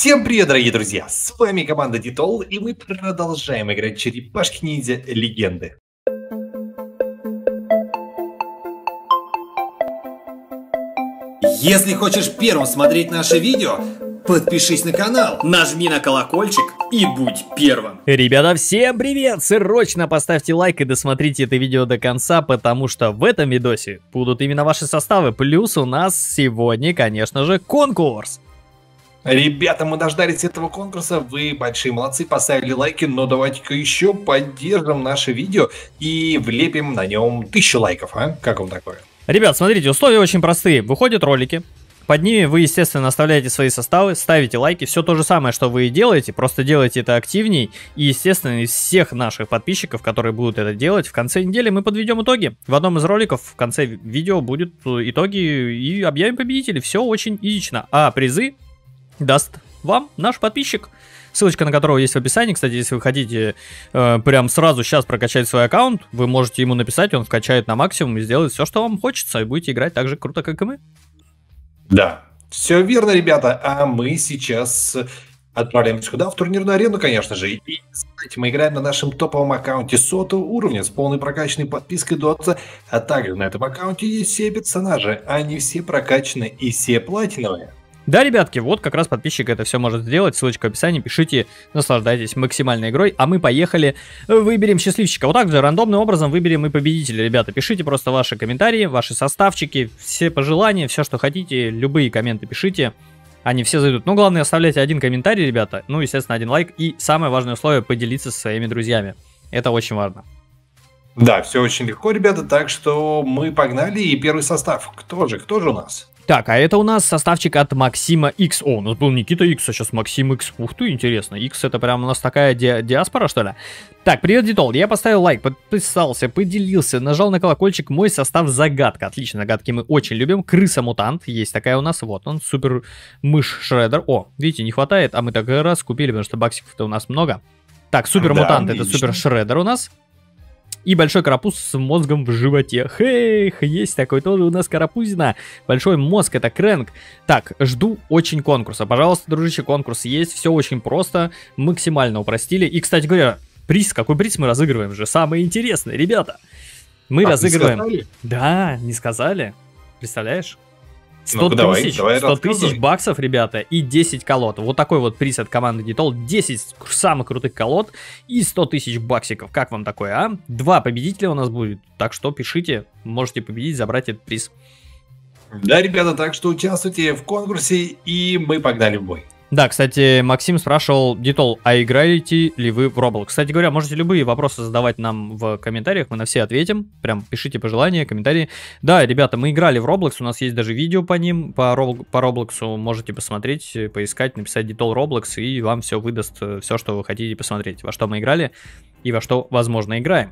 Всем привет, дорогие друзья! С вами команда Дитол, и мы продолжаем играть черепашки ниндзя легенды. Если хочешь первым смотреть наши видео, подпишись на канал, нажми на колокольчик и будь первым. Ребята, всем привет! Срочно поставьте лайк и досмотрите это видео до конца, потому что в этом видосе будут именно ваши составы. Плюс у нас сегодня, конечно же, конкурс. Ребята, мы дождались этого конкурса, вы большие молодцы, поставили лайки, но давайте-ка еще поддержим наше видео и влепим на нем тысячу лайков, а? Как вам такое? Ребят, смотрите, условия очень простые. Выходят ролики, под ними вы, естественно, оставляете свои составы, ставите лайки, все то же самое, что вы и делаете, просто делайте это активней. И, естественно, из всех наших подписчиков, которые будут это делать, в конце недели мы подведем итоги. В одном из роликов в конце видео будут итоги и объявим победителей. Все очень изично. А призы даст вам наш подписчик. Ссылочка на которого есть в описании. Кстати, если вы хотите э, прям сразу сейчас прокачать свой аккаунт, вы можете ему написать, он вкачает на максимум и сделает все, что вам хочется, и будете играть так же круто, как и мы. Да, все верно, ребята. А мы сейчас отправляемся куда? В турнирную арену, конечно же. И, кстати, мы играем на нашем топовом аккаунте сотого уровня с полной прокачанной подпиской Дотса, а также на этом аккаунте есть все персонажи. Они все прокачаны и все платиновые. Да, ребятки, вот как раз подписчик это все может сделать. Ссылочка в описании. Пишите, наслаждайтесь максимальной игрой. А мы поехали, выберем счастливчика. Вот так же рандомным образом выберем и победителя, ребята. Пишите просто ваши комментарии, ваши составчики, все пожелания, все, что хотите. Любые комменты пишите. Они все зайдут. Но главное, оставляйте один комментарий, ребята. Ну, естественно, один лайк. И самое важное условие, поделиться со своими друзьями. Это очень важно. Да, все очень легко, ребята. Так что мы погнали. И первый состав. Кто же? Кто же у нас? Так, а это у нас составчик от Максима X. О, у нас был Никита X, а сейчас Максим X. Ух ты, интересно. X это прям у нас такая ди диаспора, что ли? Так, привет, Дитол. Я поставил лайк, подписался, поделился, нажал на колокольчик. Мой состав загадка. Отлично, загадки мы очень любим. Крыса-мутант есть такая у нас. Вот он, супер мышь-шредер. О, видите, не хватает, а мы так раз купили, потому что баксиков-то у нас много. Так, супер-мутант да, это супер-шредер у нас. И большой карапуз с мозгом в животе. Хейх, есть такой тоже у нас карапузина. Большой мозг, это крэнк. Так, жду очень конкурса. Пожалуйста, дружище, конкурс есть. Все очень просто. Максимально упростили. И, кстати говоря, приз, какой приз мы разыгрываем же? Самое интересное, ребята. Мы а, разыгрываем... Не да, не сказали. Представляешь? 100 ну, давай, тысяч, давай 100 тысяч баксов, ребята, и 10 колод. Вот такой вот приз от команды Дитол. 10 самых крутых колод и 100 тысяч баксиков. Как вам такое, а? Два победителя у нас будет. Так что пишите, можете победить, забрать этот приз. Да, ребята, так что участвуйте в конкурсе, и мы погнали в бой. Да, кстати, Максим спрашивал, Дитол, а играете ли вы в Roblox? Кстати говоря, можете любые вопросы задавать нам в комментариях, мы на все ответим. Прям пишите пожелания, комментарии. Да, ребята, мы играли в Roblox, у нас есть даже видео по ним, по, Ro по Roblox, можете посмотреть, поискать, написать Дитол Roblox, и вам все выдаст, э, все, что вы хотите посмотреть, во что мы играли и во что, возможно, играем.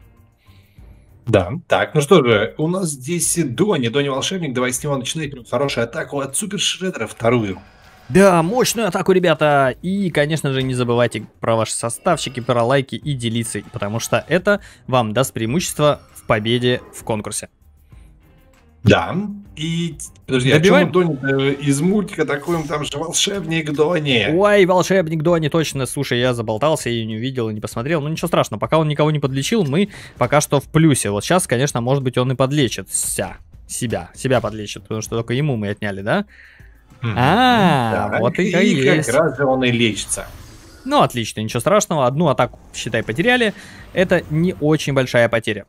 Да, так, ну что же, у нас здесь Дони, Дони волшебник, давай с него начинать хорошую атаку от Супер Шредера, вторую. Да, мощную атаку, ребята! И, конечно же, не забывайте про ваши составчики, про лайки и делиться, потому что это вам даст преимущество в победе в конкурсе. Да, и, подожди, Добиваем? а Дони из мультика такой, там же волшебник Дони. Ой, волшебник Дони, точно, слушай, я заболтался, я не увидел и не посмотрел, ну ничего страшного, пока он никого не подлечил, мы пока что в плюсе. Вот сейчас, конечно, может быть, он и подлечится, себя, себя подлечит, потому что только ему мы отняли, да? А, вот и есть. как раз же он и лечится. Ну, отлично, ничего страшного. Одну атаку, считай, потеряли. Это не очень большая потеря.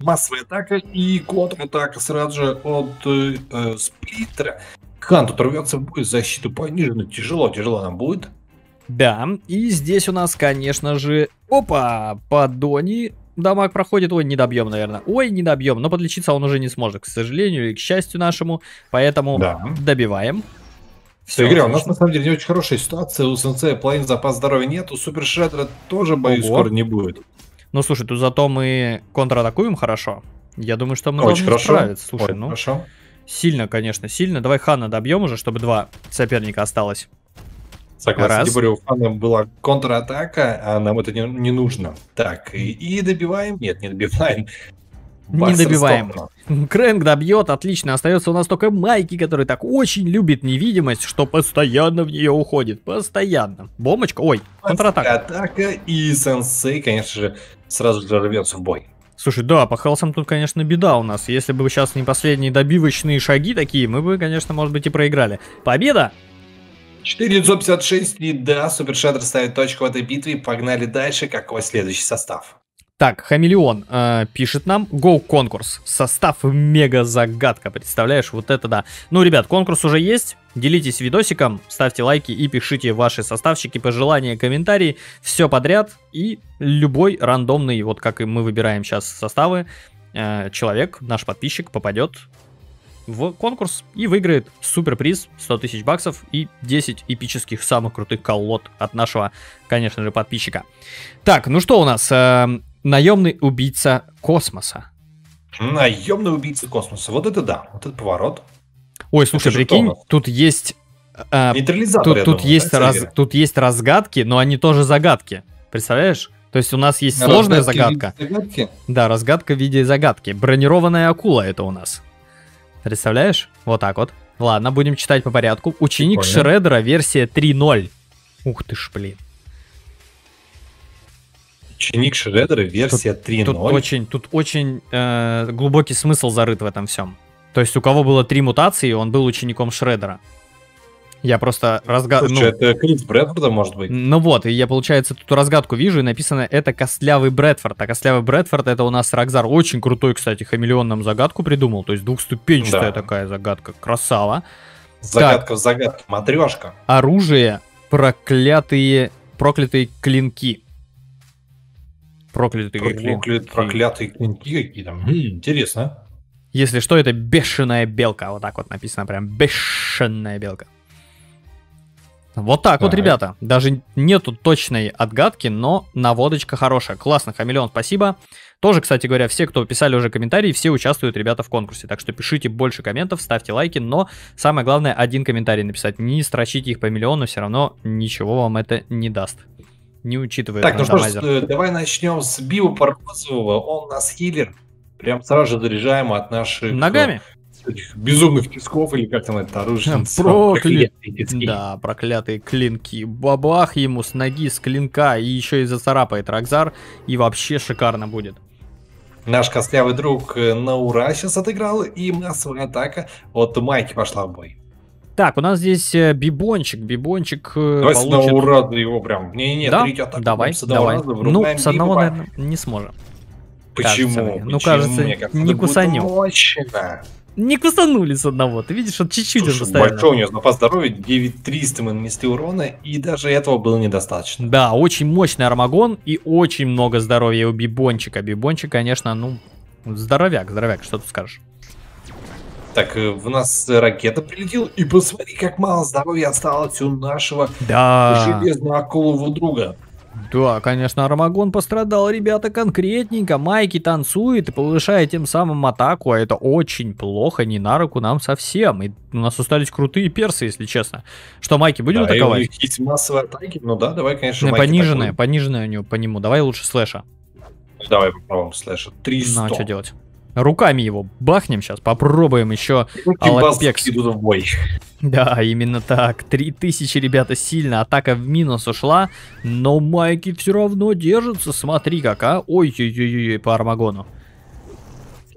Массовая атака и контратака сразу же от э, э, сплиттера. Хан тут рвется в бой, защиту понижена. Тяжело, тяжело нам будет. Да, и здесь у нас, конечно же, опа, Падони дамаг проходит. Ой, не добьем, наверное. Ой, не добьем. Но подлечиться он уже не сможет, к сожалению, и к счастью нашему. Поэтому да. добиваем. Все, Игорь, у нас на самом деле не очень хорошая ситуация. У сенсея половин запас здоровья нет, у Супер Шредера тоже, боюсь, Ого. скоро не будет. Ну, слушай, тут зато мы контратакуем хорошо. Я думаю, что мы очень хорошо. справиться. Слушай, Ой, ну, хорошо. сильно, конечно, сильно. Давай Хана добьем уже, чтобы два соперника осталось. Согласен. Раз. Тем более у Фана была контратака, а нам это не, не нужно. Так, и, и добиваем. Нет, не добиваем. Не Бастер добиваем. Стоп. Крэнк добьет, отлично. Остается у нас только Майки, который так очень любит невидимость, что постоянно в нее уходит. Постоянно. Бомбочка. Ой, контратака. Атака и сенсей, конечно же, сразу же рвется в бой. Слушай, да, по хелсам тут, конечно, беда у нас. Если бы сейчас не последние добивочные шаги такие, мы бы, конечно, может быть и проиграли. Победа! 4956, и да, Супер Шеддер ставит точку в этой битве. Погнали дальше. Какой следующий состав? Так, Хамелеон э, пишет нам Go конкурс. Состав мега загадка. Представляешь, вот это да. Ну, ребят, конкурс уже есть. Делитесь видосиком, ставьте лайки и пишите ваши составщики, пожелания, комментарии. Все подряд. И любой рандомный, вот как и мы выбираем сейчас составы, э, человек, наш подписчик, попадет в конкурс и выиграет суперприз 100 тысяч баксов и 10 эпических самых крутых колод от нашего, конечно же, подписчика. Так, ну что у нас? Э, наемный убийца космоса. Наемный убийца космоса. Вот это да, вот этот поворот. Ой, слушай, Это прикинь, нас? тут есть... э, Нейтрализатор, тут тут думаю, есть да, раз- тут есть разгадки, но они тоже загадки. Представляешь? То есть у нас есть сложная Разгадки загадка. в виде загадки? Да, разгадка в виде загадки. Бронированная акула это у нас. Представляешь? Вот так вот. Ладно, будем читать по порядку. Ученик Прикольно. Шредера, версия 3.0. Ух ты ж, блин. Ученик Шреддера, версия Тут 3.0. очень, тут очень э, глубокий смысл зарыт в этом всем. То есть у кого было три мутации, он был учеником Шредера. Я просто разгадываю. Слушай, это Крис Брэдфорда может быть? Ну вот, и я, получается, тут разгадку вижу, и написано это Костлявый Брэдфорд. А Костлявый Брэдфорд это у нас Рокзар. Очень крутой, кстати, хамелеон нам загадку придумал. То есть двухступенчатая Да. такая загадка. Красава. Загадка в загадке. Матрешка. Оружие проклятые, проклятые клинки. Проклятые Проклятые, клинки. проклятые клинки какие-то. М, Интересно. Если что, это бешеная белка. Вот так вот написано прям. Бешеная белка. Вот так вот, Так. ребята. Даже нету точной отгадки, но наводочка хорошая. Классно, Хамелеон, спасибо. Тоже, кстати говоря, все, кто писали уже комментарии, все участвуют, ребята, в конкурсе. Так что пишите больше комментов, ставьте лайки, но самое главное, один комментарий написать. Не строчите их по миллиону, все равно ничего вам это не даст. Не учитывая Так, ну что ж, э, давай начнем с Био Парвозового. Он у нас хиллер. Прям сразу же заряжаем от наших... Ногами? Этих безумных тисков, или как там это оружие? Прокля- Проклятые тиски. Да, проклятые клинки. Бабах ему с ноги, с клинка, и еще и зацарапает Рокзар, и вообще шикарно будет. Наш костлявый друг э, на ура сейчас отыграл, и массовая атака от Майки пошла в бой. Так, у нас здесь э, бибончик, бибончик э, Давай с получит... одного ура его прям... Не-не-не, да? третью атаку давай, с одного давай. раза Ну, с одного, наверное, не сможем. Почему? кажется мне. Ну, Почему? кажется, Мне кажется, не это будет кусанем. Не кусанули с одного, ты видишь, вот чуть-чуть он Слушай, заставил. большой у него запас здоровья, 9300 мы нанесли урона, и даже этого было недостаточно. Да, очень мощный армагон и очень много здоровья у бибончика. Бибончик, конечно, ну, здоровяк, здоровяк, что ты скажешь? Так, э, в нас ракета прилетела, и посмотри, как мало здоровья осталось у нашего Да. железного акулового друга. Да, конечно, Армагон пострадал, ребята, конкретненько. Майки танцует и повышает тем самым атаку, а это очень плохо, не на руку нам совсем. И у нас остались крутые персы, если честно. Что, Майки, будем Да, и у атаковать? них есть массовые атаки. Ну да, давай, конечно, Не, Майки пониженная, пониженная у него по нему. Давай лучше слэша. Давай попробуем слэша. 300. Ну, а что делать? Руками его бахнем сейчас, попробуем еще. Алапекс. Идут в бой. Да, именно так. 3000, ребята, сильно. Атака в минус ушла. Но Майки все равно держится. Смотри как, а. Ой-ой-ой, по Армагону.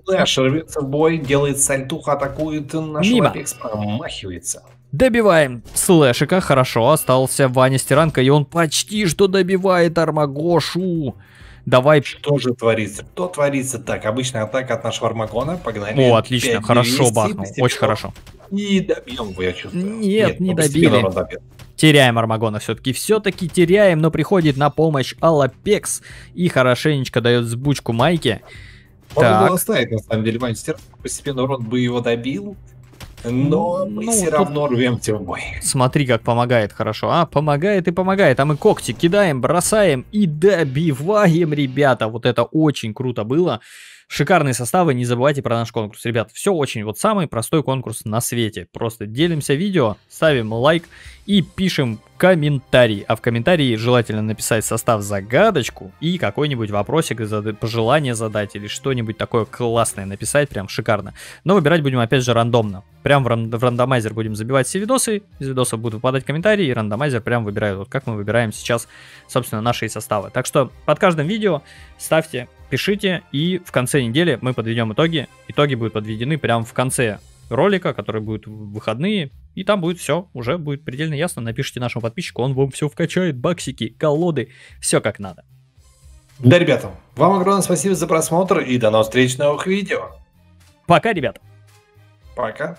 Флэш рвется в бой, делает сальтуха, атакует наш Мимо. Алапекс, промахивается. Добиваем слэшика, хорошо, остался Ваня Стиранко, и он почти что добивает Армагошу. Давай, Что же творится? Что творится? Так, обычная атака от нашего Армагона. Погнали. о, отлично, 5200, хорошо бахнул, очень хорошо. И добьем его, я чувствую. Нет, не ну, добили. Теряем Армагона все-таки, все-таки теряем, но приходит на помощь Алапекс и хорошенечко дает сбучку Майке. Можно Так. было оставить, на самом деле, Вань Стер. Постепенно урон бы его добил. Но мы Ну, все равно рвемся в бой. Смотри, как помогает хорошо. А, помогает и помогает. А мы когти кидаем, бросаем и добиваем, ребята. Вот это очень круто было. Шикарные составы, не забывайте про наш конкурс. Ребят, все очень, вот самый простой конкурс на свете. Просто делимся видео, ставим лайк и пишем комментарий. А в комментарии желательно написать состав загадочку и какой-нибудь вопросик, пожелание задать или что-нибудь такое классное написать, прям шикарно. Но выбирать будем опять же рандомно. Прям в, ран- в рандомайзер будем забивать все видосы, из видосов будут выпадать комментарии, и рандомайзер прям выбирает, вот как мы выбираем сейчас, собственно, наши составы. Так что под каждым видео ставьте, пишите, и в конце недели мы подведем итоги. Итоги будут подведены прямо в конце ролика, который будет в выходные, и там будет все, уже будет предельно ясно. Напишите нашему подписчику, он вам все вкачает, баксики, колоды, все как надо. Да, ребята, вам огромное спасибо за просмотр и до новых встреч в новых видео. Пока, ребята. Пока.